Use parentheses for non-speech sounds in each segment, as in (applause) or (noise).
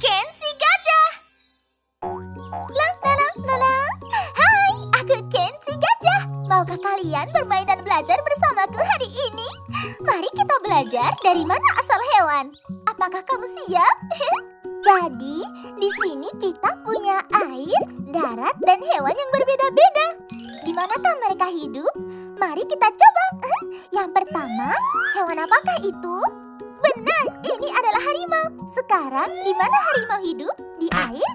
Kensi Gajah Lang, lang, lang. Hai, aku Kensi Gajah Maukah kalian bermain dan belajar bersamaku hari ini? Mari kita belajar dari mana asal hewan Apakah kamu siap? (laughs) Jadi, di sini kita punya air, darat, dan hewan yang berbeda-beda. Di manakah mereka hidup? Mari kita coba. (laughs) Yang pertama, hewan apakah itu? Benar, ini adalah harimau. Sekarang, di mana harimau hidup? Di air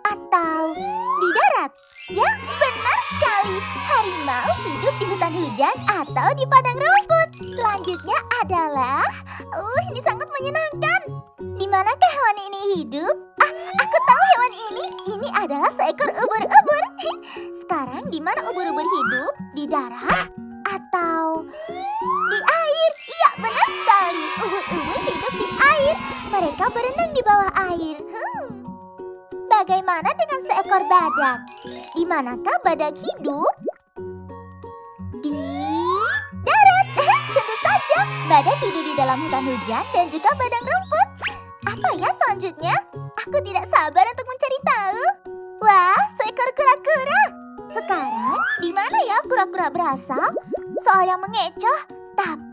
atau di darat? Ya, benar sekali. Harimau hidup di hutan hujan atau di padang rumput. Selanjutnya adalah, uh, ini sangat menyenangkan. Di manakah hewan ini hidup? Ah, aku tahu hewan ini. Ini adalah seekor ubur-ubur. (laughs) Sekarang di mana ubur-ubur hidup? Di darat air. Mereka berenang di bawah air. Hmm. Bagaimana dengan seekor badak? Di manakah badak hidup? Di darat. (laughs) Tentu saja, badak hidup di dalam hutan hujan dan juga padang rumput. Apa ya selanjutnya? Aku tidak sabar untuk mencari tahu. Wah, seekor kura-kura. Sekarang, di mana ya kura-kura berasal? Soal yang mengecoh. Tapi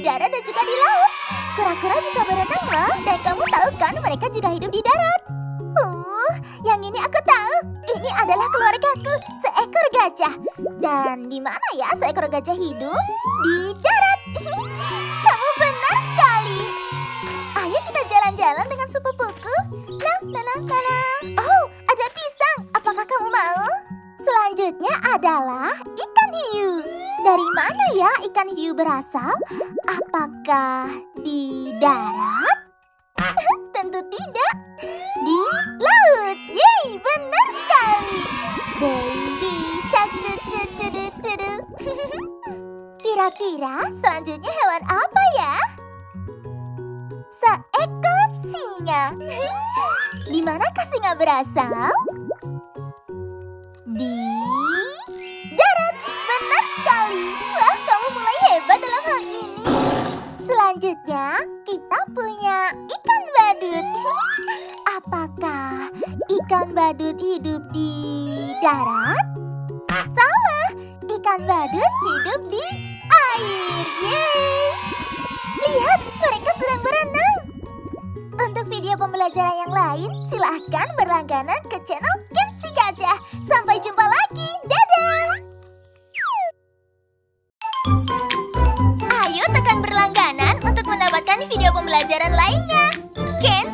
di darat dan juga di laut. Kura-kura bisa berenang loh, dan kamu tahu kan mereka juga hidup di darat. Uh, yang ini aku tahu. Ini adalah keluargaku, seekor gajah. Dan di mana ya seekor gajah hidup? Di darat. (laughs) kamu benar sekali. Ayo kita jalan-jalan dengan sepupuku. Lang, lang, lang. Oh, ada pisang. Apakah kamu mau? Selanjutnya adalah. Dari mana ya ikan hiu berasal? Apakah di darat? (laughs) Tentu tidak. Di laut. Yeay, benar sekali. Baby shark. (laughs) Kira-kira selanjutnya hewan apa ya? Seekor singa. (laughs) Di manakah singa berasal? Di ikan badut. (laughs) Apakah ikan badut hidup di darat? Salah, ikan badut hidup di air. Yeay! Lihat, mereka sedang berenang. Untuk video pembelajaran yang lain, silahkan berlangganan ke channel Kensi Gajah. Sampai jumpa lagi. Dadah! video pembelajaran lainnya. Ken